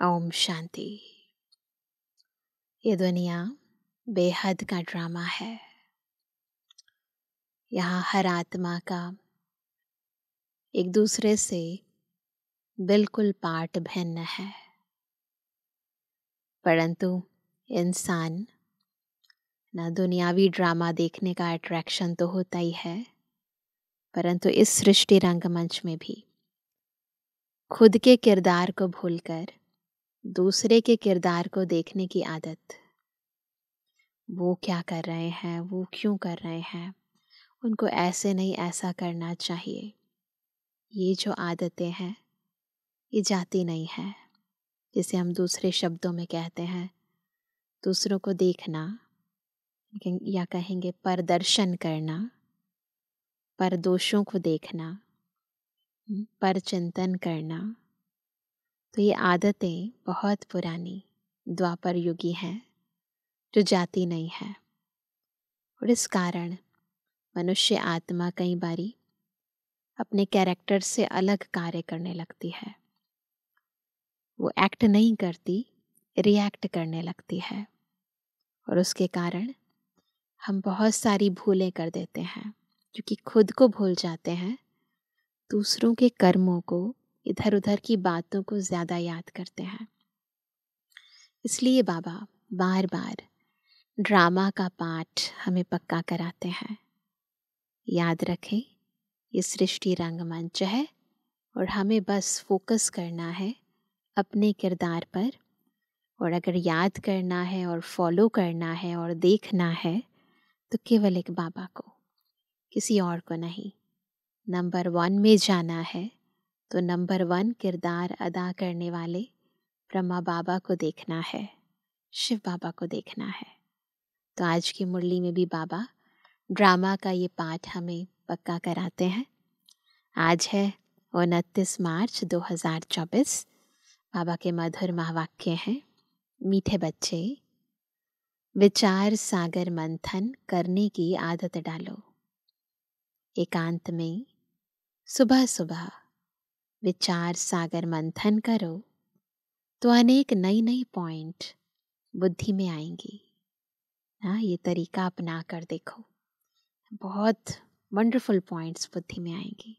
ओम शांति। ये दुनिया बेहद का ड्रामा है। यहाँ हर आत्मा का एक दूसरे से बिल्कुल पार्ट भिन्न है। परंतु इंसान ना दुनियावी ड्रामा देखने का अट्रैक्शन तो होता ही है, परंतु इस सृष्टि रंगमंच में भी खुद के किरदार को भूलकर दूसरे के किरदार को देखने की आदत। वो क्या कर रहे हैं, वो क्यों कर रहे हैं? उनको ऐसे नहीं, ऐसा करना चाहिए। ये जो आदतें हैं, ये जाती नहीं है। जिसे हम दूसरे शब्दों में कहते हैं। दूसरों को देखना या कहेंगे प्रदर्शन करना पर दोषों को देखना पर चिंतन करना। तो ये आदतें बहुत पुरानी द्वापर युगी हैं, जो जाती नहीं है। और इस कारण मनुष्य आत्मा कई बारी अपने कैरेक्टर से अलग कार्य करने लगती है। वो एक्ट नहीं करती, रिएक्ट करने लगती है। और उसके कारण हम बहुत सारी भूलें कर देते हैं क्योंकि खुद को भूल जाते हैं, दूसरों के कर्मों को इधर उधर की बातों को ज़्यादा याद करते हैं। इसलिए बाबा बार बार ड्रामा का पाठ हमें पक्का कराते हैं। याद रखें, ये सृष्टि रंगमंच है और हमें बस फोकस करना है अपने किरदार पर और अगर याद करना है और फॉलो करना है और देखना है तो केवल एक बाबा को, किसी और को नहीं। नंबर वन में जाना है तो नंबर वन किरदार अदा करने वाले ब्रह्मा बाबा को देखना है, शिव बाबा को देखना है। तो आज की मुरली में भी बाबा, ड्रामा का ये पाठ हमें पक्का कराते हैं। आज है उनतीस मार्च 2024 बाबा के मधुर महावाक्य हैं, मीठे बच्चे, विचार सागर मंथन करने की आदत डालो। एकांत में सुबह सुबह विचार सागर मंथन करो तो अनेक नई नई पॉइंट बुद्धि में आएँगी। हाँ ये तरीका अपना कर देखो। बहुत वंडरफुल पॉइंट्स बुद्धि में आएँगी।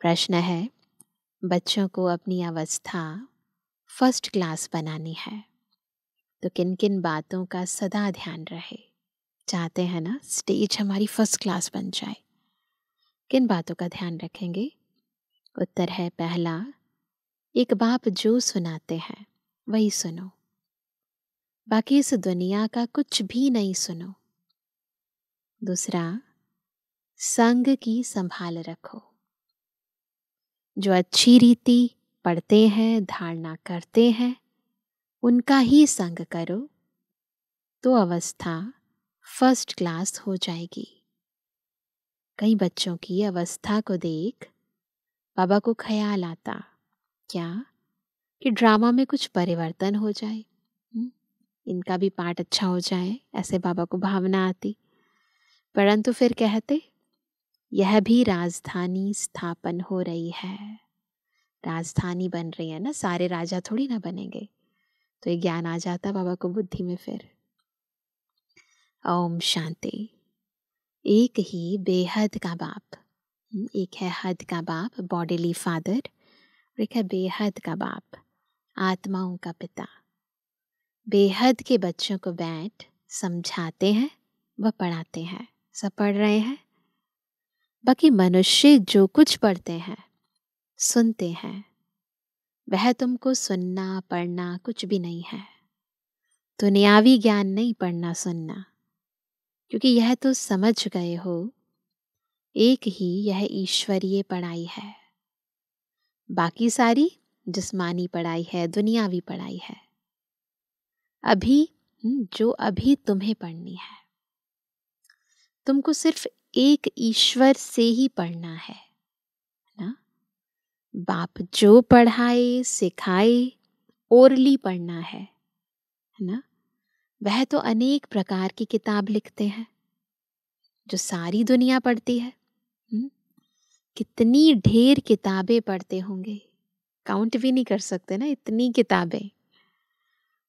प्रश्न है, बच्चों को अपनी अवस्था फ़र्स्ट क्लास बनानी है तो किन किन बातों का सदा ध्यान रहे? चाहते हैं ना स्टेज हमारी फ़र्स्ट क्लास बन जाए। किन बातों का ध्यान रखेंगे? उत्तर है पहला, एक बाप जो सुनाते हैं, वही सुनो। बाकी इस दुनिया का कुछ भी नहीं सुनो। दूसरा, संग की संभाल रखो। जो अच्छी रीति पढ़ते हैं, धारणा करते हैं, उनका ही संग करो तो अवस्था फ़र्स्ट क्लास हो जाएगी। कई बच्चों की अवस्था को देख बाबा को ख्याल आता क्या? कि ड्रामा में कुछ परिवर्तन हो जाए हम्म, इनका भी पार्ट अच्छा हो जाए ऐसे बाबा को भावना आती। परंतु फिर कहते यह भी राजधानी स्थापन हो रही है। राजधानी बन रही है ना सारे राजा थोड़ी ना बनेंगे। तो ये ज्ञान आ जाता बाबा को बुद्धि में फिर। ओम शांति। एक ही बेहद का बाप। एक है हद का बाप बॉडीली फादर और एक है बेहद का बाप, आत्माओं का पिता। बेहद के बच्चों को बैठ, समझाते हैं व पढ़ाते हैं। सब पढ़ रहे हैं? बाकी मनुष्य जो कुछ पढ़ते हैं, सुनते हैं। वह तुमको सुनना, पढ़ना कुछ भी नहीं है। दुनियावी ज्ञान नहीं पढ़ना, सुनना। क्योंकि यह तो समझ गए हो एक ही यह ईश्वरीय पढ़ाई है। बाकी सारी जिस्मानी पढ़ाई है दुनियावी पढ़ाई है। अभी हम्म, जो अभी तुम्हें पढ़नी है। तुमको सिर्फ़ एक ईश्वर से ही पढ़ना है ना? बाप जो पढ़ाए सिखाए ओरली पढ़ना है ना? वह तो अनेक प्रकार की किताब लिखते हैं जो सारी दुनिया पढ़ती है हुँ? कितनी ढेर किताबें पढ़ते होंगे। काउंट भी नहीं कर सकते ना इतनी किताबें।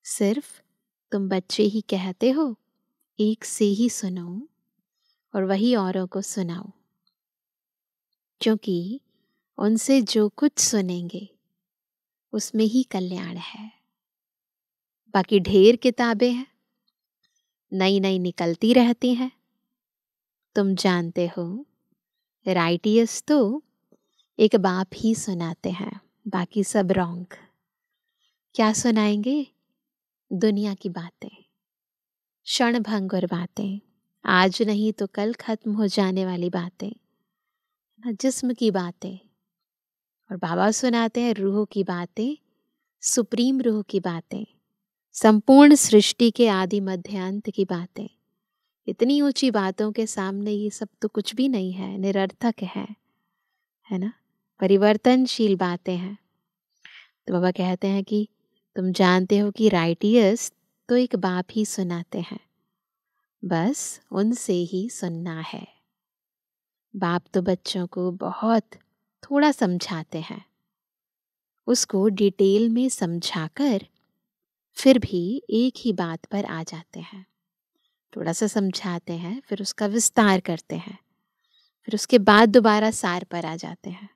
सिर्फ़ तुम बच्चे ही कहते हो, एक से ही सुनो और वही औरों को सुनाओ। क्योंकि उनसे जो कुछ सुनेंगे, उसमें ही कल्याण है। बाकी ढेर किताबें हैं। नई नई निकलती रहती हैं। तुम जानते हो राइटियस तो एक बाप ही सुनाते हैं, बाकी सब रॉन्ग। क्या सुनाएँगे? दुनिया की बातें क्षण भंगुर बातें, आज नहीं तो कल खत्म हो जाने वाली बातें जिस्म की बातें, और बाबा सुनाते हैं रूह की बातें, सुप्रीम रूह की बातें, संपूर्ण सृष्टि के आदि मध्यांत की बातें। इतनी ऊँची बातों के सामने ये सब तो कुछ भी नहीं है, निरर्थक है है ना? परिवर्तनशील बातें हैं। तो बाबा कहते हैं कि तुम जानते हो कि राइटियस तो एक बाप ही सुनाते हैं, बस उनसे ही सुनना है। बाप तो बच्चों को बहुत थोड़ा समझाते हैं। उसको डिटेल में समझाकर फिर भी एक ही बात पर आ जाते हैं। थोड़ा सा समझाते हैं, फिर उसका विस्तार करते हैं, फिर उसके बाद दोबारा सार पर आ जाते हैं।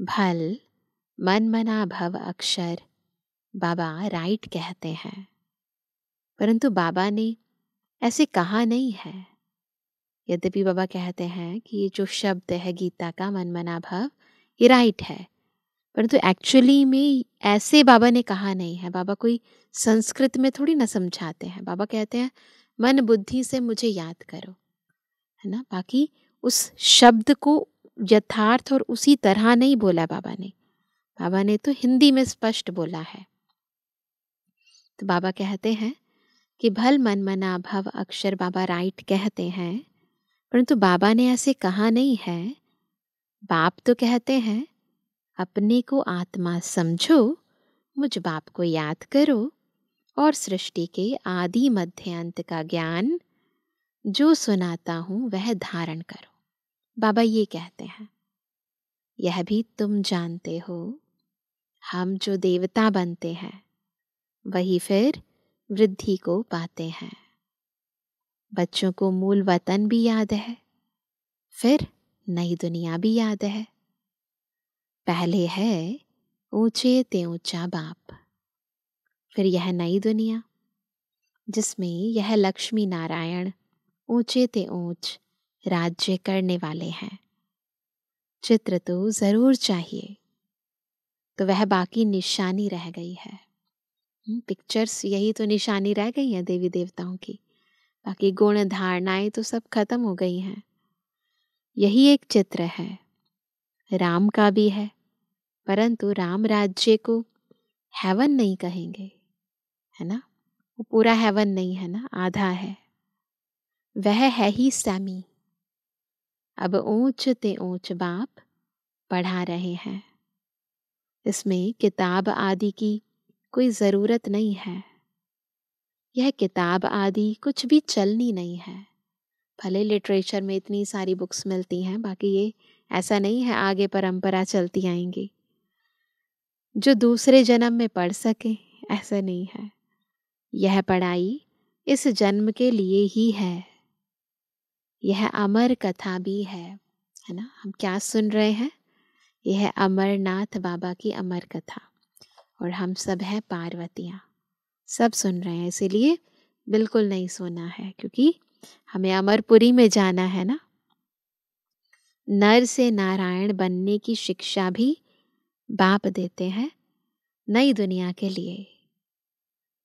भल, मन मना भव अक्षर, बाबा राइट कहते हैं। परंतु बाबा ने ऐसे कहा नहीं है। यद्यपि बाबा कहते हैं कि ये जो शब्द है गीता का, मन मना भव, ये राइट है। परंतु एक्चुअली में ऐसे बाबा ने कहा नहीं है। बाबा कोई संस्कृत में थोड़ी ना समझाते हैं। बाबा कहते हैं, मन बुद्धि से मुझे याद करो। है ना? बाकी उस शब्द को यथार्थ और उसी तरह नहीं बोला बाबा ने। बाबा ने तो हिंदी में स्पष्ट बोला है। तो बाबा कहते हैं कि, भल मन मना भव अक्षर बाबा राइट कहते हैं, परंतु बाबा ने ऐसे कहा नहीं है। बाप तो कहते हैं, अपने को आत्मा समझो, मुझ बाप को याद करो। और सृष्टि के आदि मध्य अंत का ज्ञान, जो सुनाता हूँ, वह धारण करो। बाबा ये कहते हैं, यह भी तुम जानते हो। हम जो देवता बनते हैं, वही फिर वृद्धि को पाते हैं। बच्चों को मूल वतन भी याद है, फिर नई दुनिया भी याद है। पहले है ऊँचे ते ऊँचा बाप। फिर यह नई दुनिया जिसमें यह लक्ष्मी नारायण ऊँचे ते ऊंच राज्य करने वाले हैं। चित्र तो ज़रूर चाहिए। तो वह बाकी निशानी रह गई है। पिक्चर्स हम्म, यही तो निशानी रह गई है देवी देवताओं की। बाकी गुण धारणाएँ तो सब खत्म हो गई हैं। यही एक चित्र है। राम का भी है परंतु राम राज्य को हेवन नहीं कहेंगे। है ना? वो पूरा हेवन नहीं है ना? आधा है। वह है ही सैमी अब ऊंच ते ऊंच बाप पढ़ा रहे हैं। इसमें किताब आदि की कोई ज़रूरत नहीं है। यह किताब आदि कुछ भी चलनी नहीं है। भले लिटरेचर में इतनी सारी बुक्स मिलती हैं, बाकी ये ऐसा नहीं है आगे परंपरा चलती आएँगी। जो दूसरे जन्म में पढ़ सके, ऐसा नहीं है। यह पढ़ाई इस जन्म के लिए ही है। यह अमर कथा भी है है ना? हम क्या सुन रहे हैं? यह अमरनाथ बाबा की अमर कथा और हम सब हैं पार्वतियाँ। सब सुन रहे हैं, इसीलिए बिल्कुल नहीं सोना है, क्योंकि हमें अमरपुरी में जाना है ना? नर से नारायण बनने की शिक्षा भी बाप देते हैं नई दुनिया के लिए।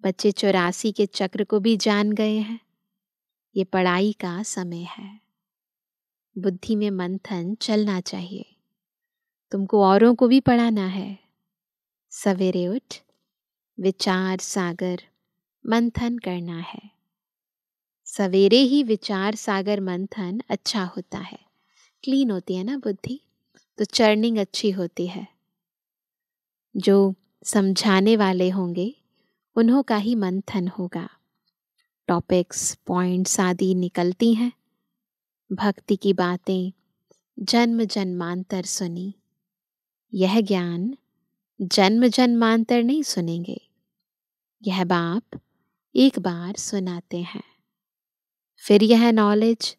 बच्चे चौरासी के चक्र को भी जान गए हैं। ये पढ़ाई का समय है। बुद्धि में मंथन चलना चाहिए। तुमको औरों को भी पढ़ाना है। सवेरे उठ, विचार सागर, मंथन करना है। सवेरे ही विचार सागर, मंथन अच्छा होता है। क्लीन होती है ना बुद्धि? तो चर्निंग अच्छी होती है। जो समझाने वाले होंगे उन्हों का ही मंथन होगा। टॉपिक्स पॉइंट्स आदि निकलती हैं। भक्ति की बातें जन्म जन्मांतर सुनी। यह ज्ञान जन्म जन्मांतर नहीं सुनेंगे। यह बाप एक बार सुनाते हैं। फिर यह नॉलेज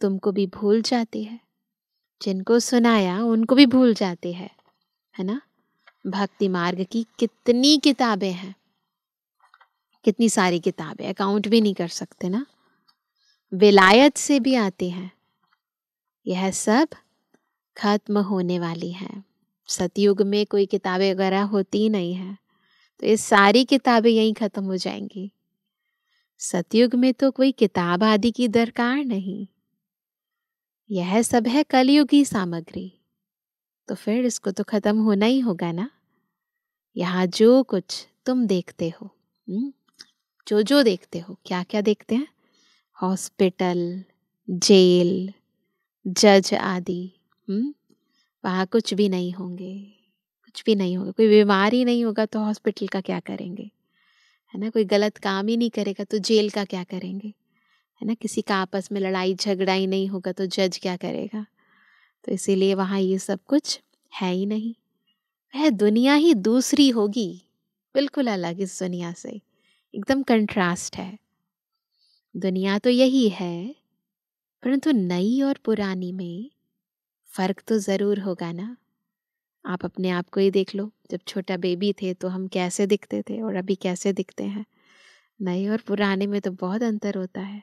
तुमको भी भूल जाती है। जिनको सुनाया, उनको भी भूल जाते हैं, है ना? भक्ति मार्ग की कितनी किताबें हैं। कितनी सारी किताबें अकाउंट भी नहीं कर सकते ना। विलायत से भी आती हैं। यह सब खत्म होने वाली हैं। सतयुग में कोई किताबें वगैरह होती ही नहीं है तो ये सारी किताबें यहीं खत्म हो जाएँगी। सतयुग में तो कोई किताब आदि की दरकार नहीं। यह सब है कलयुगी सामग्री। तो फिर इसको तो खत्म होना ही होगा ना। यहाँ जो कुछ तुम देखते हो हुँ? जो जो देखते हो क्या क्या देखते हैं? हॉस्पिटल जेल जज आदि हम्म, वहाँ कुछ भी नहीं होंगे कुछ भी नहीं होगा। कोई बीमार ही नहीं होगा तो हॉस्पिटल का क्या करेंगे? है ना? कोई गलत काम ही नहीं करेगा तो जेल का क्या करेंगे? है ना? किसी का आपस में लड़ाई झगड़ा ही नहीं होगा तो जज क्या करेगा? तो इसीलिए वहाँ ये सब कुछ है ही नहीं। वह दुनिया ही दूसरी होगी। बिल्कुल अलग इस दुनिया से। एकदम कंट्रास्ट है। दुनिया तो यही है, परंतु नई और पुरानी में फ़र्क तो ज़रूर होगा ना। आप अपने आप को ही देख लो, जब छोटा बेबी थे तो हम कैसे दिखते थे और अभी कैसे दिखते हैं। नए और पुराने में तो बहुत अंतर होता है।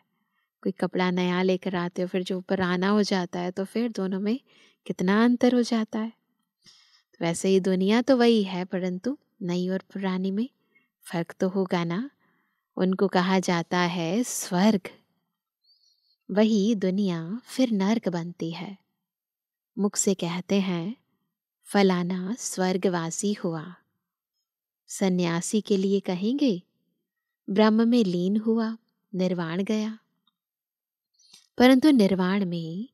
कोई कपड़ा नया लेकर आते हो, फिर जो पुराना हो जाता है तो फिर दोनों में कितना अंतर हो जाता है। तो वैसे ही दुनिया तो वही है, परंतु नई और पुरानी में फ़र्क तो होगा ना। उनको कहा जाता है स्वर्ग। वही दुनिया फिर नर्क बनती है। मुख से कहते हैं, फलाना स्वर्गवासी हुआ। सन्यासी के लिए कहेंगे, ब्रह्म में लीन हुआ, निर्वाण गया। परंतु निर्वाण में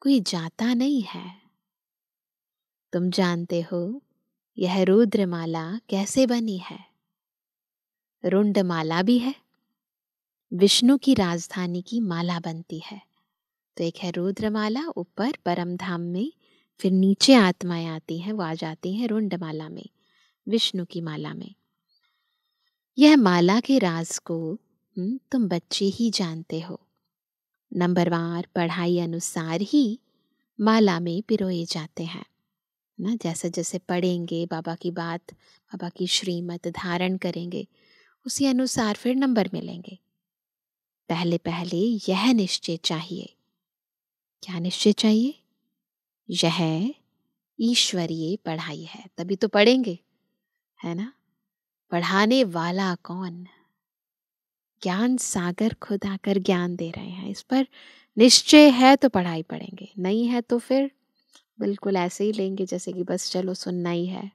कोई जाता नहीं है। तुम जानते हो, यह रुद्रमाला कैसे बनी है? रुंडमाला भी है। विष्णु की राजधानी की माला बनती है। तो एक है रुद्रमाला ऊपर परम धाम में फिर नीचे आत्माएँ आती हैं वो आ जाती हैं रुंडमाला में विष्णु की माला में। यह माला के राज को हम्म, तुम बच्चे ही जानते हो। नंबरवार पढ़ाई अनुसार ही माला में पिरोए जाते हैं ना? जैसे जैसे पढ़ेंगे बाबा की बात बाबा की श्रीमत धारण करेंगे उसी अनुसार फिर नंबर मिलेंगे। पहले पहले यह निश्चय चाहिए। क्या निश्चय चाहिए? यह ईश्वरीय पढ़ाई है, तभी तो पढ़ेंगे, है ना? पढ़ाने वाला कौन? ज्ञान सागर खुद आकर ज्ञान दे रहे हैं, इस पर निश्चय है तो पढ़ाई पढ़ेंगे, नहीं है तो फिर बिल्कुल ऐसे ही लेंगे जैसे कि बस चलो सुनना ही है।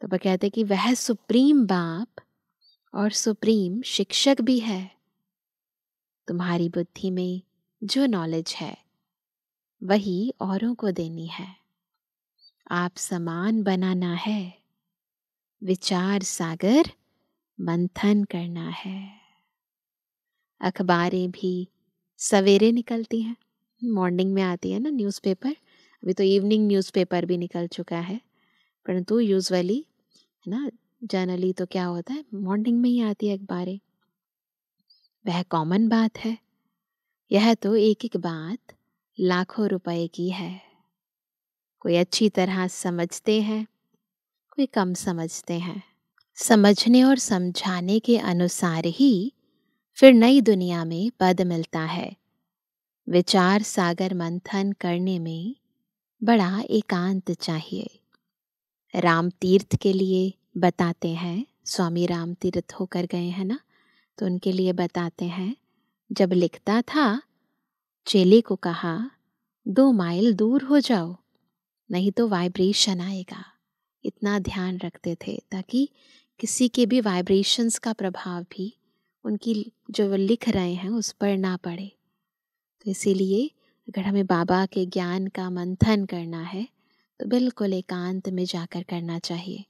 तो वह कहते कि वह सुप्रीम बाप और सुप्रीम शिक्षक भी है। तुम्हारी बुद्धि में जो नॉलेज है, वही औरों को देनी है। आप समान बनाना है। विचार सागर, मंथन करना है। अखबारें भी सवेरे निकलती हैं। मॉर्निंग में आती है ना न्यूज़पेपर अभी तो इवनिंग न्यूज़पेपर भी निकल चुका है। परंतु यूजली है ना जनरली तो क्या होता है मॉर्निंग में ही आती है अखबारें वह कॉमन बात है। यह तो एक एक बात लाखों रुपए की है। कोई अच्छी तरह समझते हैं, कोई कम समझते हैं। समझने और समझाने के अनुसार ही फिर नई दुनिया में पद मिलता है। विचार सागर मंथन करने में बड़ा एकांत चाहिए। राम तीर्थ के लिए बताते हैं। स्वामी राम तीर्थ होकर गए, हैं ना? तो उनके लिए बताते हैं। जब लिखता था, चेले को कहा, दो माइल दूर हो जाओ, नहीं तो वाइब्रेशन आएगा। इतना ध्यान रखते थे, ताकि किसी के भी वाइब्रेशंस का प्रभाव भी उनकी जो वो लिख रहे हैं, उस पर ना पड़े। तो इसीलिए अगर हमें बाबा के ज्ञान का मंथन करना है तो बिल्कुल एकांत में जाकर करना चाहिए।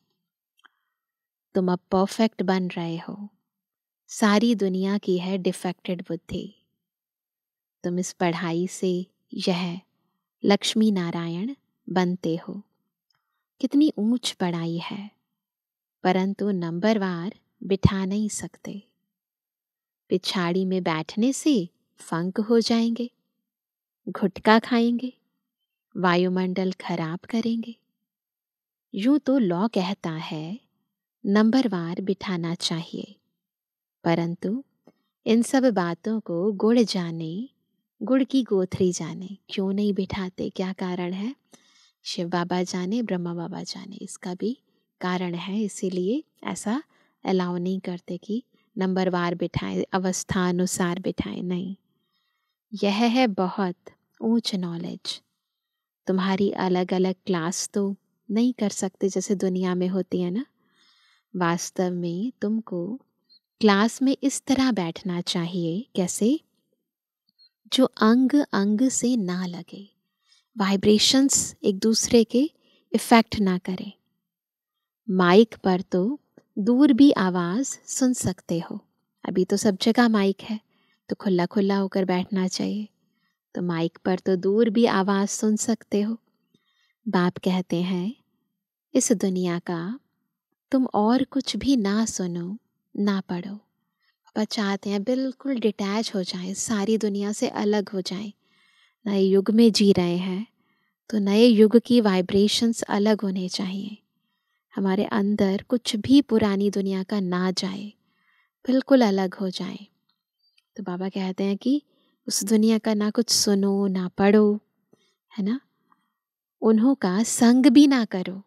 तुम अब परफेक्ट बन रहे हो। सारी दुनिया की है डिफेक्टेड बुद्धि। तुम इस पढ़ाई से यह लक्ष्मी नारायण बनते हो। कितनी ऊंच पढ़ाई है, परंतु नंबरवार बिठा नहीं सकते। पिछाड़ी में बैठने से फंक हो जाएँगे घुटका खाएँगे, वायुमंडल खराब करेंगे। यूँ तो लॉ कहता है नंबरवार बिठाना चाहिए। परंतु इन सब बातों को गुड़ जाने, गुड़ की गोथरी जाने, क्यों नहीं बिठाते? क्या कारण है? शिव बाबा जाने, ब्रह्मा बाबा जाने, इसका भी कारण है, इसीलिए ऐसा अलाउ नहीं करते कि नंबरवार बिठाएँ अवस्था अनुसार बिठाएँ, नहीं। यह है बहुत ऊंच नॉलेज तुम्हारी अलग अलग क्लास तो नहीं कर सकते जैसे दुनिया में होती है ना? वास्तव में तुमको क्लास में इस तरह बैठना चाहिए, कैसे? जो अंग अंग से ना लगे वाइब्रेशंस एक दूसरे के इफ़ेक्ट ना करें। माइक पर तो दूर भी आवाज़ सुन सकते हो। अभी तो सब जगह माइक है तो खुला खुला होकर बैठना चाहिए। तो माइक पर तो दूर भी आवाज़ सुन सकते हो। बाप कहते हैं, इस दुनिया का तुम और कुछ भी ना सुनो, ना पढ़ो। पापा चाहते हैं बिल्कुल डिटैच हो जाए, सारी दुनिया से अलग हो जाए। नए युग में जी रहे हैं तो नए युग की वाइब्रेशंस अलग होने चाहिए। हमारे अंदर कुछ भी पुरानी दुनिया का ना जाए, बिल्कुल अलग हो जाए। तो बाबा कहते हैं कि उस दुनिया का ना कुछ सुनो, ना पढ़ो, है ना? उन्हों का संग भी ना करो।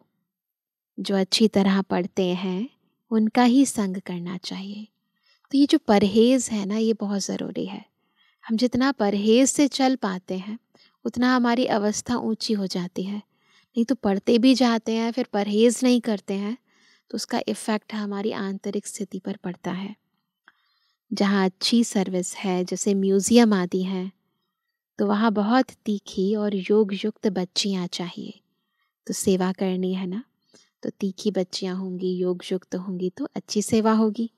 जो अच्छी तरह पढ़ते हैं, उनका ही संग करना चाहिए। तो ये जो परहेज़ है ना, ये बहुत ज़रूरी है। हम जितना परहेज़ से चल पाते हैं, उतना हमारी अवस्था ऊँची हो जाती है। नहीं तो पढ़ते भी जाते हैं, फिर परहेज़ नहीं करते हैं तो उसका इफ़ेक्ट हमारी आंतरिक स्थिति पर पड़ता है। जहाँ अच्छी सर्विस है, जैसे म्यूज़ियम आदि हैं तो वहाँ बहुत तीखी और योग युक्त बच्चियाँ चाहिए। तो सेवा करनी है ना? तो तीखी बच्चियाँ होंगी योग युक्त होंगी तो अच्छी सेवा होगी।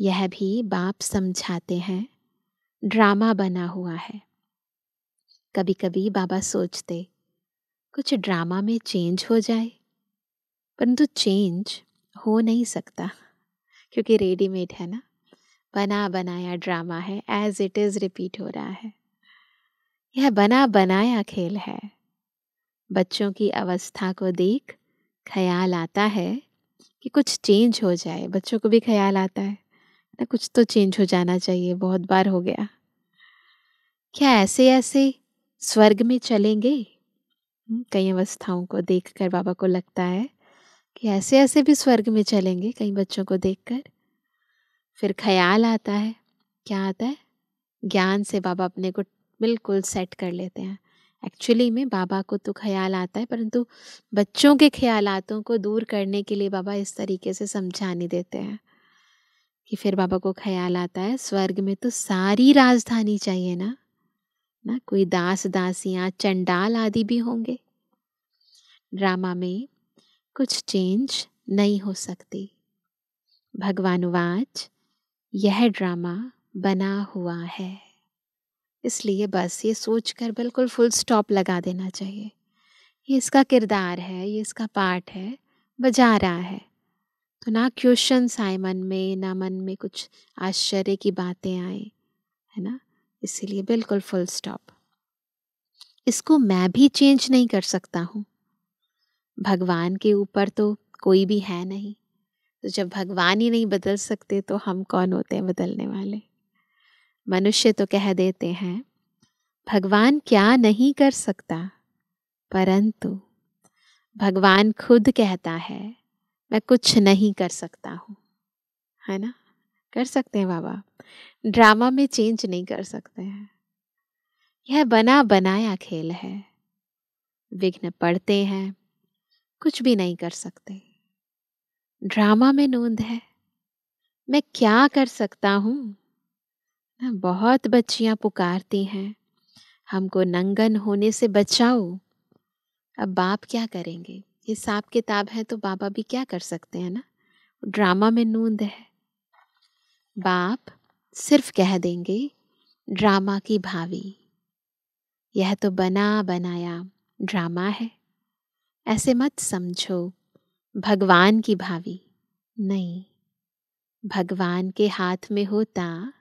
यह भी बाप समझाते हैं। ड्रामा बना हुआ है। कभी कभी बाबा सोचते, कुछ ड्रामा में चेंज हो जाए। परंतु चेंज हो नहीं सकता, क्योंकि रेडीमेड है ना। बना बनाया ड्रामा है एज इट इज़ रिपीट हो रहा है। यह बना बनाया खेल है। बच्चों की अवस्था को देख ख्याल आता है कि कुछ चेंज हो जाए बच्चों को भी ख्याल आता है ना कुछ तो चेंज हो जाना चाहिए बहुत बार हो गया। क्या ऐसे ऐसे स्वर्ग में चलेंगे? हम्म, कई अवस्थाओं को देखकर बाबा को लगता है कि ऐसे ऐसे भी स्वर्ग में चलेंगे कई बच्चों को देखकर। फिर ख्याल आता है क्या आता है? ज्ञान से बाबा अपने को बिल्कुल सेट कर लेते हैं। एक्चुअली में बाबा को तो ख्याल आता है, परंतु बच्चों के ख्यालातों को दूर करने के लिए बाबा इस तरीके से समझाने देते हैं कि फिर बाबा को ख्याल आता है, स्वर्ग में तो सारी राजधानी चाहिए ना? ना कोई दास दासियाँ, चंडाल आदि भी होंगे। ड्रामा में कुछ चेंज नहीं हो सकती। भगवानुवाच यह ड्रामा बना हुआ है। इसलिए बस ये सोचकर बिल्कुल फुल स्टॉप लगा देना चाहिए। ये इसका किरदार है, ये इसका पार्ट है, बजा रहा है। तो ना क्वेश्चन आए मन में, ना मन में कुछ आश्चर्य की बातें आए, है ना? इसीलिए बिल्कुल फुल स्टॉप। इसको मैं भी चेंज नहीं कर सकता हूँ। भगवान के ऊपर तो कोई भी है नहीं। तो जब भगवान ही नहीं बदल सकते तो हम कौन होते हैं बदलने वाले? मनुष्य तो कह देते हैं, भगवान क्या नहीं कर सकता? परंतु भगवान खुद कहता है, मैं कुछ नहीं कर सकता हूँ। है ना? कर सकते हैं बाबा। ड्रामा में चेंज नहीं कर सकते हैं। यह बना बनाया खेल है। विघ्न पड़ते हैं, कुछ भी नहीं कर सकते। ड्रामा में नोंद है, मैं क्या कर सकता हूँ? बहुत बच्चियाँ पुकारती हैं। हमको नंगन होने से बचाओ। अब बाप क्या करेंगे? हिसाब किताब है तो बाबा भी क्या कर सकते हैं ना? ड्रामा में नूंद है। बाप सिर्फ़ कह देंगे, ड्रामा की भावी यह तो बना बनाया ड्रामा है। ऐसे मत समझो, भगवान की भावी नहीं, भगवान के हाथ में होता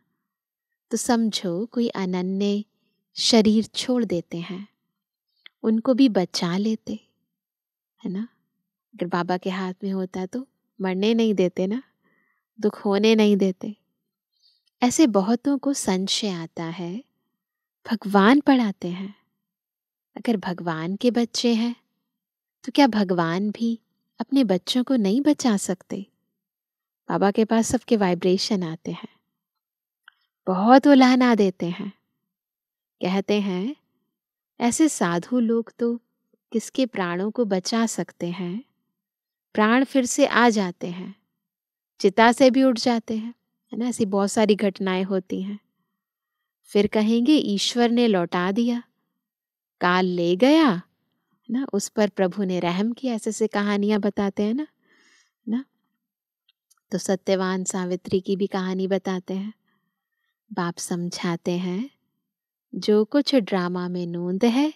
तो समझो कोई अनन्य शरीर छोड़ देते हैं। उनको भी बचा लेते, है ना? अगर बाबा के हाथ में होता तो मरने नहीं देते ना? दुख होने नहीं देते। ऐसे बहुतों को संशय आता है। भगवान पढ़ाते हैं। अगर भगवान के बच्चे हैं तो क्या भगवान भी अपने बच्चों को नहीं बचा सकते? बाबा के पास सबके वाइब्रेशन आते हैं। बहुत उलाहना देते हैं। कहते हैं, ऐसे साधु लोग तो किसके प्राणों को बचा सकते हैं? प्राण फिर से आ जाते हैं, चिता से भी उठ जाते हैं, है ना? ऐसी बहुत सारी घटनाएँ होती हैं। फिर कहेंगे, ईश्वर ने लौटा दिया, काल ले गया ना? उस पर प्रभु ने रहम किया। ऐसे ऐसे कहानियाँ बताते हैं ना ना? तो सत्यवान सावित्री की भी कहानी बताते हैं। बाप समझाते हैं जो कुछ ड्रामा में नूंद है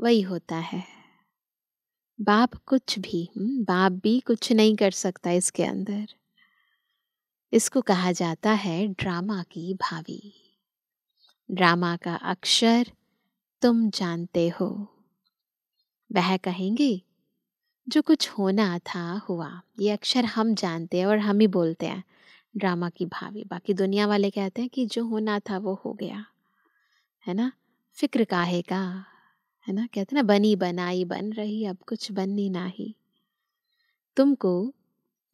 वही होता है। बाप कुछ भी हम्म, बाप भी कुछ नहीं कर सकता इसके अंदर। इसको कहा जाता है ड्रामा की भावी। ड्रामा का अक्षर तुम जानते हो। वह कहेंगे जो कुछ होना था हुआ। ये अक्षर हम जानते हैं और हम ही बोलते हैं। ड्रामा की भावी बाकी दुनिया वाले कहते हैं कि जो होना था वो हो गया। है ना? फ़िक्र काहे का? है ना? कहते ना, बनी बनाई बन रही, अब कुछ बननी ना ही तुमको,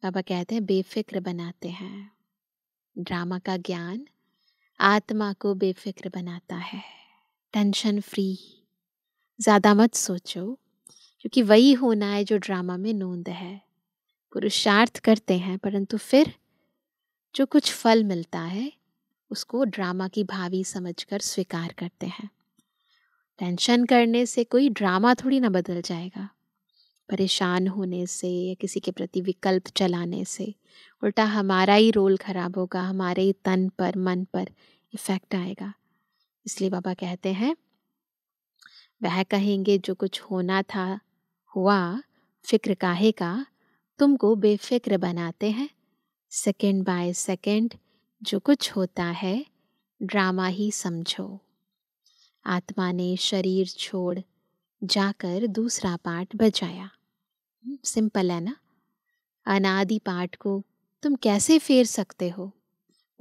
बाबा कहते हैं, बेफिक्र बनाते हैं। ड्रामा का ज्ञान आत्मा को बेफिक्र बनाता है। Tension free. ज़्यादा मत सोचो, क्योंकि वही होना है जो ड्रामा में नोंद है। पुरुषार्थ करते हैं, परंतु फिर जो कुछ फल मिलता है, उसको ड्रामा की भावी समझकर स्वीकार करते हैं। टेंशन करने से कोई ड्रामा थोड़ी ना बदल जाएगा। परेशान होने से या किसी के प्रति विकल्प चलाने से उल्टा हमारा ही रोल खराब होगा, हमारे ही तन पर, मन पर इफ़ेक्ट आएगा। इसलिए बाबा कहते हैं, वह कहेंगे, जो कुछ होना था, हुआ, फ़िक्र काहे का, तुमको बेफिक्र बनाते हैं सेकंड बाय सेकंड जो कुछ होता है ड्रामा ही समझो। आत्मा ने शरीर छोड़ जाकर दूसरा पार्ट बजाया। सिंपल है ना? अनादि पाठ को तुम कैसे फेर सकते हो?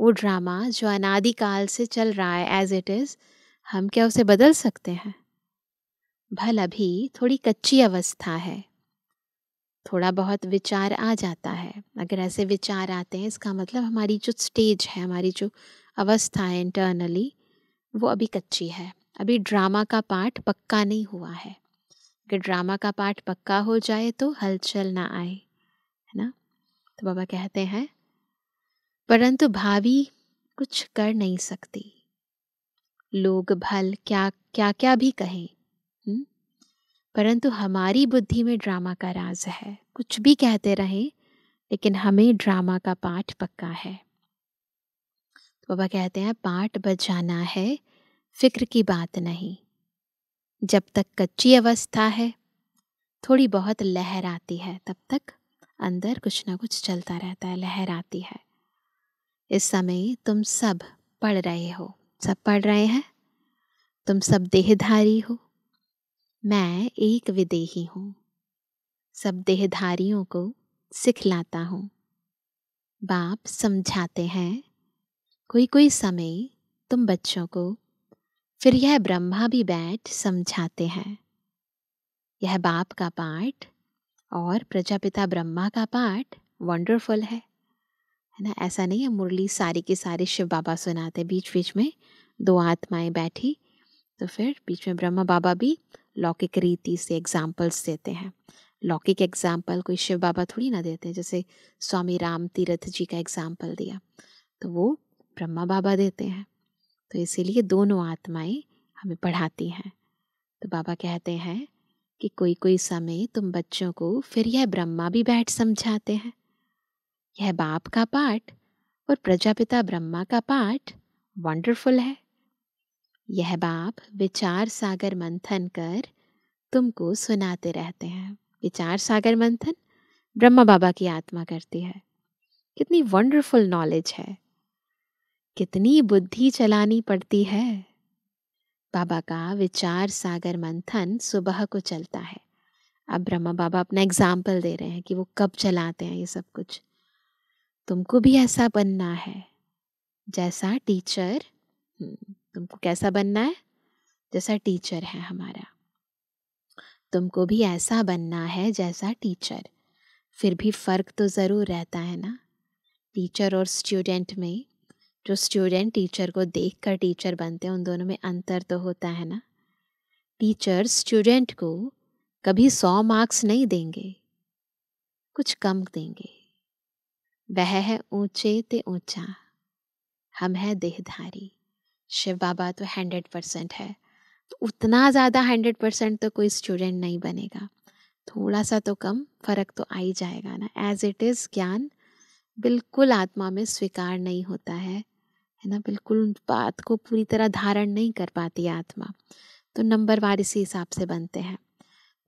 वो ड्रामा जो अनादि काल से चल रहा है एज इट इज़ हम क्या उसे बदल सकते हैं? भल अभी थोड़ी कच्ची अवस्था है। थोड़ा बहुत विचार आ जाता है। अगर ऐसे विचार आते हैं, इसका मतलब हमारी जो स्टेज है, हमारी जो अवस्था है इंटरनली वो अभी कच्ची है। अभी ड्रामा का पार्ट पक्का नहीं हुआ है। अगर ड्रामा का पार्ट पक्का हो जाए तो हलचल ना आए, है ना? तो बाबा कहते हैं, परंतु भावी कुछ कर नहीं सकती। लोग भल क्या क्या क्या भी कहें? परंतु हमारी बुद्धि में ड्रामा का राज है। कुछ भी कहते रहें, लेकिन हमें ड्रामा का पाठ पक्का है। तो बाबा कहते हैं, पाठ बजाना है, फ़िक्र की बात नहीं। जब तक कच्ची अवस्था है, थोड़ी बहुत लहर आती है, तब तक अंदर कुछ ना कुछ चलता रहता है, लहर आती है। इस समय तुम सब पढ़ रहे हो। सब पढ़ रहे हैं? तुम सब देहधारी हो? मैं एक विदेही हूँ। सब देहधारियों को सिखलाता हूँ। बाप समझाते हैं, कोई कोई समय तुम बच्चों को फिर यह ब्रह्मा भी बैठ समझाते हैं। यह बाप का पाठ और प्रजापिता ब्रह्मा का पाठ वंडरफुल है। है ना? ऐसा नहीं है, मुरली सारी के सारे शिव बाबा सुनाते बीच बीच में दो आत्माएँ बैठी तो फिर बीच में ब्रह्मा बाबा भी लौकिक रीति से एग्जाम्पल्स देते हैं। लौकिक एग्ज़ाम्पल कोई शिव बाबा थोड़ी ना देते हैं, जैसे स्वामी राम तीर्थ जी का एग्ज़ाम्पल दिया तो वो ब्रह्मा बाबा देते हैं। तो इसीलिए दोनों आत्माएँ हमें पढ़ाती हैं। तो बाबा कहते हैं कि कोई कोई समय तुम बच्चों को फिर यह ब्रह्मा भी बैठ समझाते हैं। यह बाप का पाठ और प्रजापिता ब्रह्मा का पाठ वंडरफुल है। यह बाप विचार सागर मंथन कर तुमको सुनाते रहते हैं। विचार सागर मंथन ब्रह्मा बाबा की आत्मा करती है। कितनी वंडरफुल नॉलेज है। कितनी बुद्धि चलानी पड़ती है। बाबा का विचार सागर मंथन सुबह को चलता है। अब ब्रह्मा बाबा अपना एग्ज़ाम्पल दे रहे हैं कि वो कब चलाते हैं ये सब कुछ। तुमको भी ऐसा बनना है। जैसा टीचर तुमको कैसा बनना है? जैसा टीचर है हमारा। तुमको भी ऐसा बनना है जैसा टीचर। फिर भी फ़र्क तो ज़रूर रहता है ना? टीचर और स्टूडेंट में, जो स्टूडेंट टीचर को देख कर टीचर बनते हैं, उन दोनों में अंतर तो होता है ना? टीचर स्टूडेंट को कभी सौ मार्क्स नहीं देंगे, कुछ कम देंगे। वह है ऊँचे ते ऊँचा, हम है देहधारी। शिव बाबा तो हंड्रेड परसेंट है। तो उतना ज़्यादा हंड्रेड परसेंट तो कोई स्टूडेंट नहीं बनेगा। थोड़ा सा तो कम, फ़र्क तो आ ही जाएगा ना। एज इट इज़ ज्ञान बिल्कुल आत्मा में स्वीकार नहीं होता है है ना? बिल्कुल बात को पूरी तरह धारण नहीं कर पाती आत्मा। तो नंबर वार इसी हिसाब से बनते हैं।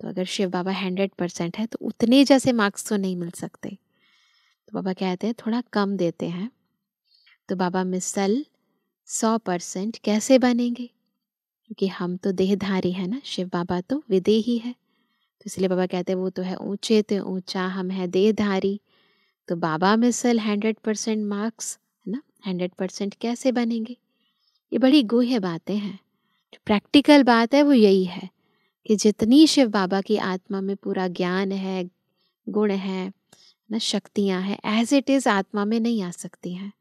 तो अगर शिव बाबा हंड्रेड परसेंट है तो उतने जैसे मार्क्स तो नहीं मिल सकते। तो बाबा कहते हैं, थोड़ा कम देते हैं। तो बाबा मिसल सौ परसेंट कैसे बनेंगे? क्योंकि हम तो देहधारी है ना, शिव बाबा तो विदेही है तो इसलिए बाबा कहते हैं, वो तो है ऊँचे तो ऊँचा, हम है देहधारी। तो बाबा मिसल हंड्रेड परसेंट मार्क्स, है ना? हंड्रेड परसेंट कैसे बनेंगे? ये बड़ी गुह्य बातें हैं। जो प्रैक्टिकल बात है, वो यही है कि जितनी शिव बाबा की आत्मा में पूरा ज्ञान है, गुण है, ना, शक्तियाँ हैं एज इट इज़ आत्मा में नहीं आ सकती हैं।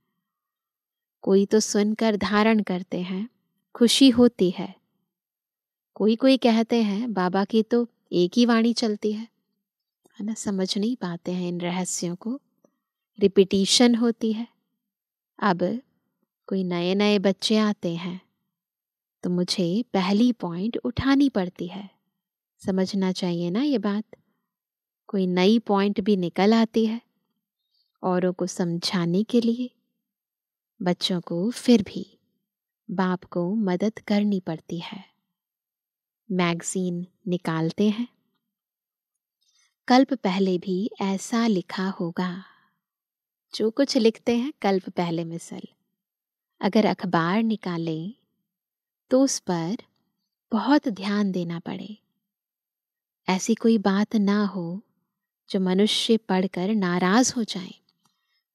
कोई तो सुनकर धारण करते हैं, खुशी होती है। कोई कोई कहते हैं, बाबा की तो एक ही वाणी चलती है। है ना, समझ नहीं पाते हैं इन रहस्यों को। रिपीटिशन होती है। अब कोई नए नए बच्चे आते हैं तो मुझे पहली पॉइंट उठानी पड़ती है। समझना चाहिए ना ये बात। कोई नई पॉइंट भी निकल आती है, औरों को समझाने के लिए। बच्चों को फिर भी बाप को मदद करनी पड़ती है। मैगजीन निकालते हैं। कल्प पहले भी ऐसा लिखा होगा। जो कुछ लिखते हैं कल्प पहले मिसल। अगर अखबार निकालें तो उस पर बहुत ध्यान देना पड़े। ऐसी कोई बात ना हो जो मनुष्य पढ़कर नाराज़ हो जाए।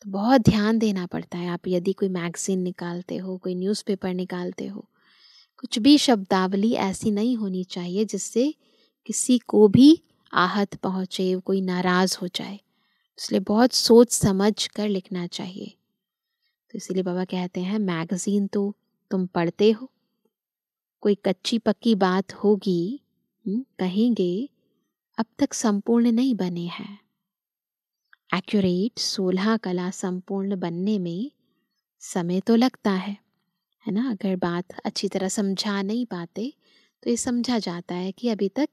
तो बहुत ध्यान देना पड़ता है। आप यदि कोई मैगज़ीन निकालते हो कोई न्यूज़पेपर निकालते हो कुछ भी शब्दावली ऐसी नहीं होनी चाहिए जिससे किसी को भी आहत पहुँचे कोई नाराज़ हो जाए। इसलिए बहुत सोच समझ कर लिखना चाहिए। तो इसीलिए बाबा कहते हैं मैगज़ीन तो तुम पढ़ते हो। कोई कच्ची पक्की बात होगी हम्म, कहेंगे अब तक संपूर्ण नहीं बने हैं। एक्यूरेट सोलह कला संपूर्ण बनने में समय तो लगता है है ना? अगर बात अच्छी तरह समझा नहीं पाते तो ये समझा जाता है कि अभी तक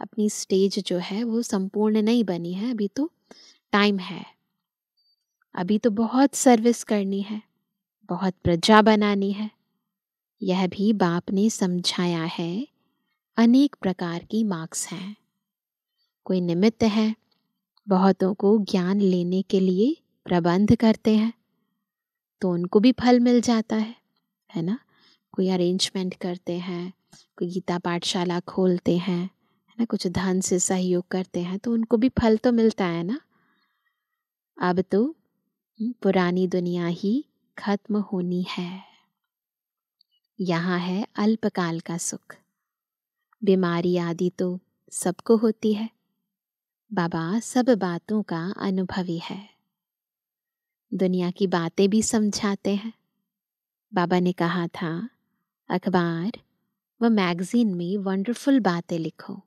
अपनी स्टेज जो है वो संपूर्ण नहीं बनी है, अभी तो टाइम है। अभी तो बहुत सर्विस करनी है, बहुत प्रजा बनानी है। यह भी बाप ने समझाया है, अनेक प्रकार की मार्क्स हैं। कोई निमित्त है बहुतों को ज्ञान लेने के लिए प्रबंध करते हैं। तो उनको भी फल मिल जाता है है ना? कोई अरेंजमेंट करते हैं, कोई गीता पाठशाला खोलते हैं, है ना? कुछ धन से सहयोग करते हैं तो उनको भी फल तो मिलता है ना? अब तो पुरानी दुनिया ही खत्म होनी है। यहाँ है अल्पकाल का सुख। बीमारी आदि तो सबको होती है। बाबा सब बातों का अनुभवी है। दुनिया की बातें भी समझाते हैं। बाबा ने कहा था, अखबार व मैगज़ीन में वंडरफुल बातें लिखो,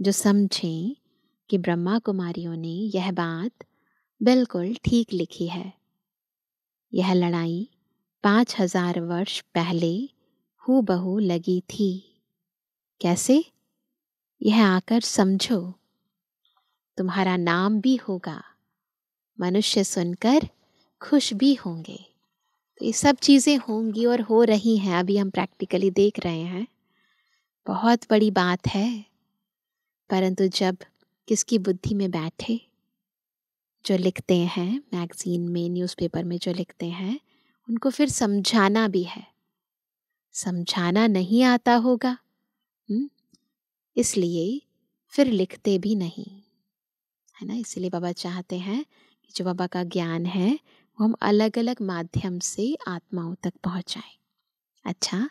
जो समझें कि ब्रह्मा कुमारियों ने यह बात बिल्कुल ठीक लिखी है। यह लड़ाई पाँच हज़ार वर्ष पहले हु बहू लगी थी। कैसे? यह आकर समझो। तुम्हारा नाम भी होगा। मनुष्य सुनकर खुश भी होंगे। तो ये सब चीज़ें होंगी और हो रही हैं, अभी हम प्रैक्टिकली देख रहे हैं। बहुत बड़ी बात है। परंतु जब किसकी बुद्धि में बैठे, जो लिखते हैं मैगजीन में न्यूज़पेपर में जो लिखते हैं, उनको फिर समझाना भी है। समझाना नहीं आता होगा। हुँ? हम्म? इसलिए फिर लिखते भी नहीं। है ना? इसलिए बाबा चाहते हैं कि जो बाबा का ज्ञान है वो हम अलग अलग माध्यम से आत्माओं तक पहुंचाएँ। अच्छा?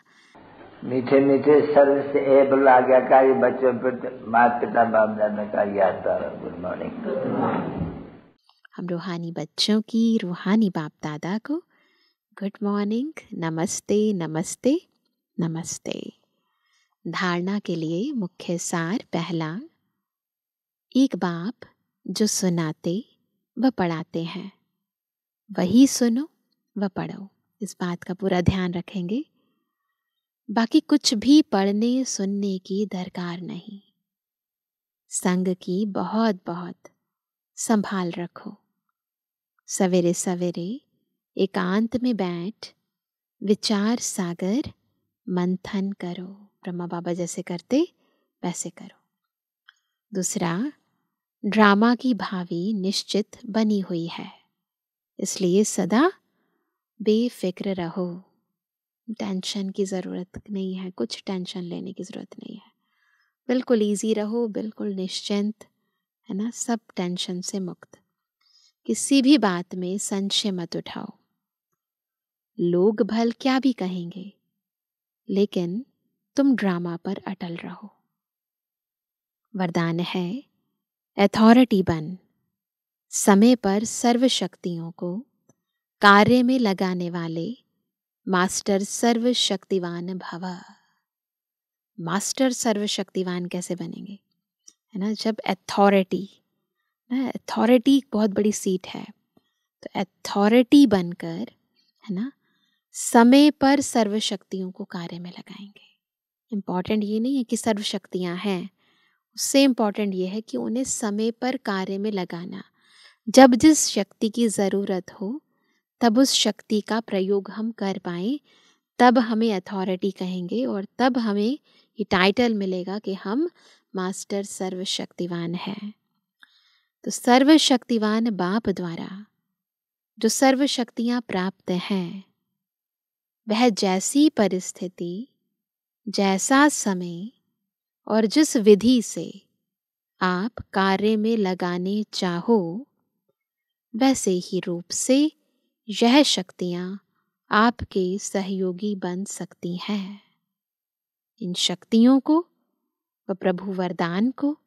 मीठे मीठे सर से ए बुला गया का बच्चों पर माता पिता बाप दादा का याद गुड मॉर्निंग हम रूहानी बच्चों की रूहानी बाप दादा को गुड मॉर्निंग नमस्ते नमस्ते नमस्ते। धारणा के लिए मुख्य सार पहला एक बाप जो सुनाते व पढ़ाते हैं। वही सुनो व पढ़ो। इस बात का पूरा ध्यान रखेंगे। बाकी कुछ भी पढ़ने, सुनने की दरकार नहीं। संग की बहुत बहुत संभाल रखो। सवेरे सवेरे एकांत में बैठ, विचार सागर, मंथन करो। ब्रह्मा बाबा जैसे करते, वैसे करो। दूसरा ड्रामा की भावी निश्चित बनी हुई है। इसलिए सदा बेफिक्र रहो। टेंशन की ज़रूरत नहीं है, कुछ टेंशन लेने की ज़रूरत नहीं है। बिल्कुल इजी रहो, बिल्कुल निश्चिंत, है ना? सब टेंशन से मुक्त। किसी भी बात में संशय मत उठाओ। लोग भल क्या भी कहेंगे, लेकिन तुम ड्रामा पर अटल रहो। वरदान है अथॉरिटी बन। समय पर सर्व शक्तियों को कार्य में लगाने वाले मास्टर सर्वशक्तिवान भव। मास्टर सर्वशक्तिवान कैसे बनेंगे? है ना, जब अथॉरिटी ना अथॉरिटी बहुत बड़ी सीट है। तो अथॉरिटी बनकर, है ना, समय पर सर्व शक्तियों को कार्य में लगाएँगे। इंपॉर्टेंट ये नहीं है कि सर्वशक्तियाँ हैं। उससे इंपॉर्टेंट ये है कि उन्हें समय पर कार्य में लगाना। जब जिस शक्ति की ज़रूरत हो, तब उस शक्ति का प्रयोग हम कर पाए, तब हमें अथॉरिटी कहेंगे और तब हमें ये टाइटल मिलेगा कि हम मास्टर सर्वशक्तिवान हैं। तो सर्वशक्तिवान बाप द्वारा, जो सर्वशक्तियाँ प्राप्त हैं, वह जैसी परिस्थिति, जैसा समय और जिस विधि से आप कार्य में लगाने चाहो, वैसे ही रूप से यह शक्तियाँ आपके सहयोगी बन सकती हैं। इन शक्तियों को व प्रभु वरदान को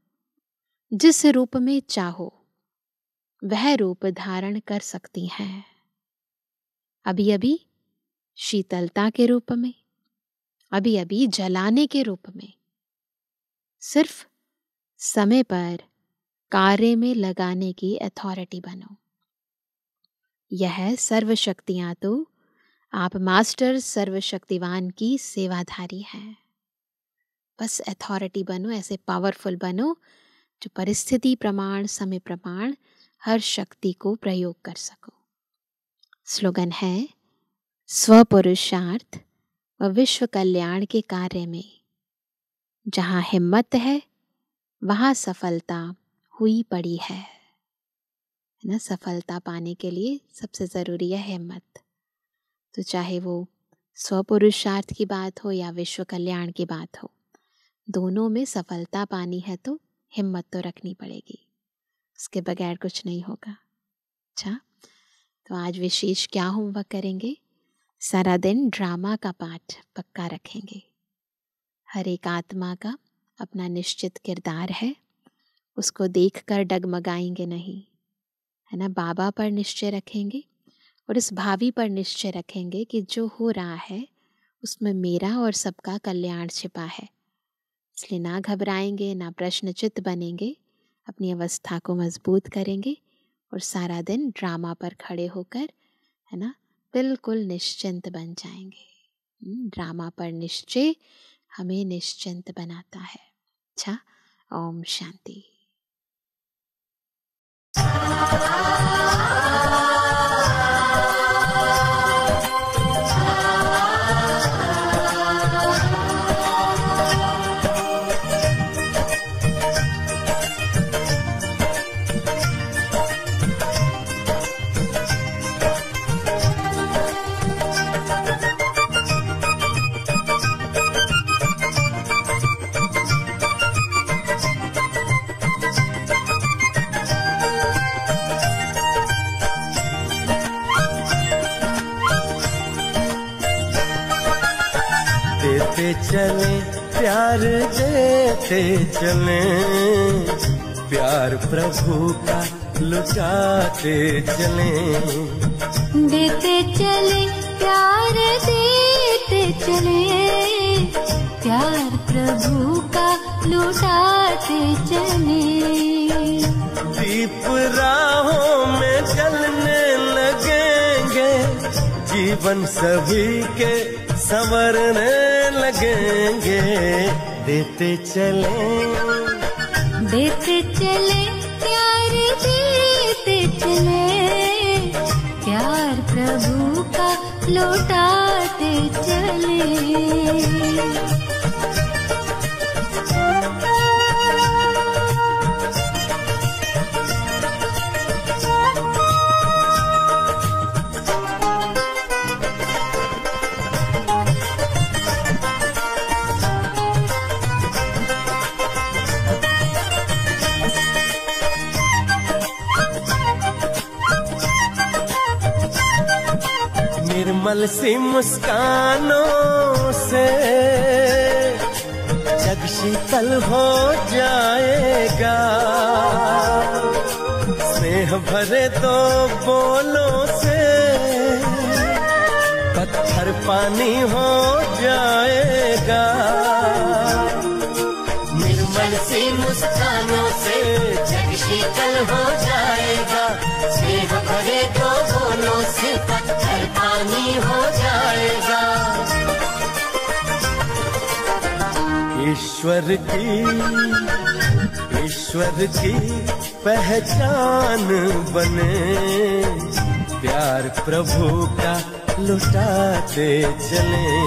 जिस रूप में चाहो, वह रूप धारण कर सकती हैं। अभी अभी शीतलता के रूप में अभी अभी जलाने के रूप में सिर्फ़ समय पर कार्य में लगाने की अथॉरिटी बनो। यह सर्वशक्तियाँ तो आप मास्टर सर्वशक्तिवान की सेवाधारी हैं। बस अथॉरिटी बनो, ऐसे पावरफुल बनो, जो परिस्थिति प्रमाण, समय प्रमाण, हर शक्ति को प्रयोग कर सको। स्लोगन है, स्वपुरुषार्थ व विश्व कल्याण के कार्य में जहाँ हिम्मत है, वहाँ सफलता हुई पड़ी है। ना? सफलता पाने के लिए सबसे ज़रूरी है हिम्मत। तो चाहे वो स्वपुरुषार्थ की बात हो या विश्व कल्याण की बात हो, दोनों में सफलता पानी है तो हिम्मत तो रखनी पड़ेगी। उसके बगैर कुछ नहीं होगा। अच्छा तो आज विशेष क्या होमवर्क करेंगे? सारा दिन ड्रामा का पाठ पक्का रखेंगे। हर एक आत्मा का अपना निश्चित किरदार है। उसको देख कर डगमगाएँगे नहीं है ना? बाबा पर निश्चय रखेंगे और इस भावी पर निश्चय रखेंगे कि जो हो रहा है उसमें मेरा और सबका कल्याण छिपा है। इसलिए ना घबराएँगे ना प्रश्नचित बनेंगे अपनी अवस्था को मज़बूत करेंगे और सारा दिन ड्रामा पर खड़े होकर है ना? बिल्कुल निश्चिंत बन जाएँगे। हम्म, ड्रामा पर निश्चय हमें निश्चिंत बनाता है। अच्छा ओम शांति। देते चले। प्यार प्रभु का लुटाते चले। देते चले प्यार देते चले। प्यार प्रभु का लुटाते चले। दीप राहों में जलने लगेंगे। जीवन सभी के संवरने लगेंगे। देते चले। देते चले प्यार देते चले। प्यार प्रभु का लौटाते चले। निर्मल सी मुस्कानों से। जग शीतल हो जाएगा। स्नेह भरे दो बोलों से। पत्थर पानी हो जाएगा। निर्मल सी मुस्कानों से जग शीतल हो जाएगा। पानी हो जाएगा। ईश्वर की ईश्वर की पहचान बने। प्यार प्रभु का लुटाते चले।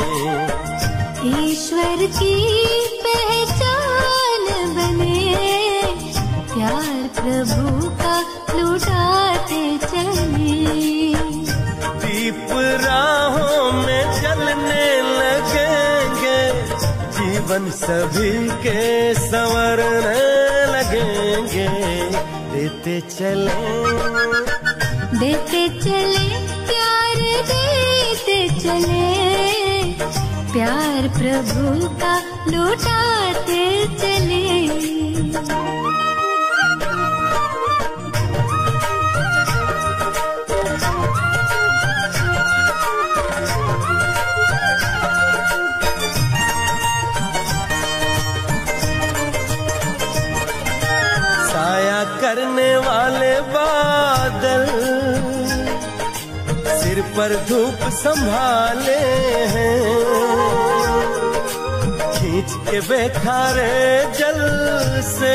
ईश्वर की पहचान बने। प्यार प्रभु का लुटाते चले। दीप राहों में जलने लगेंगे। जीवन सभी के संवरने लगेंगे। देते चले। देते चले, प्यार देते चले। प्यार प्रभु का लुटाते चले। पर धूप संभाले हैं। खींच के बेखारे जल से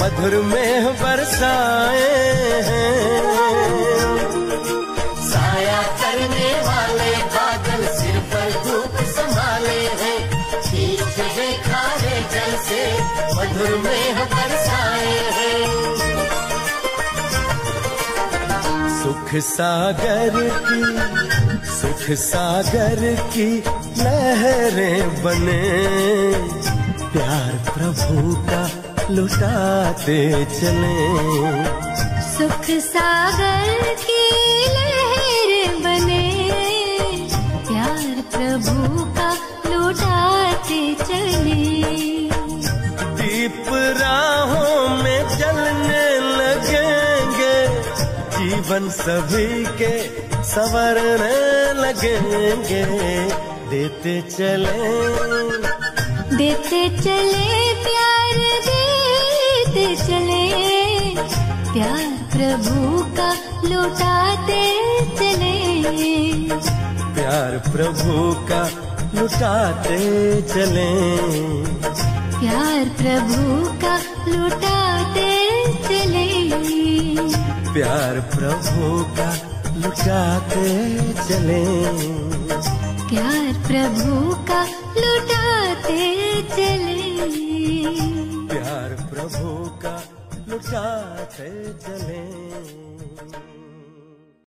मधुर में बरसाए हैं। साया करने वाले बादल सिर पर धूप संभाले हैं। खींच के बेखारे जल से मधुर में बरसाए सुख सागर की, सुख सागर की लहरें बने। प्यार प्रभु का लुटाते चले। सुख सागर की लहर सभी के संवरने लगेंगे। देते चले। देते चले प्यार देते चले। प्यार प्रभु का लुटाते चले। प्यार प्रभु का लुटाते चले। प्यार प्रभु का चले प्यार प्रभु का लुटाते चले। प्यार प्रभु का लुटाते चले। प्यार प्रभु का लुटाते चले।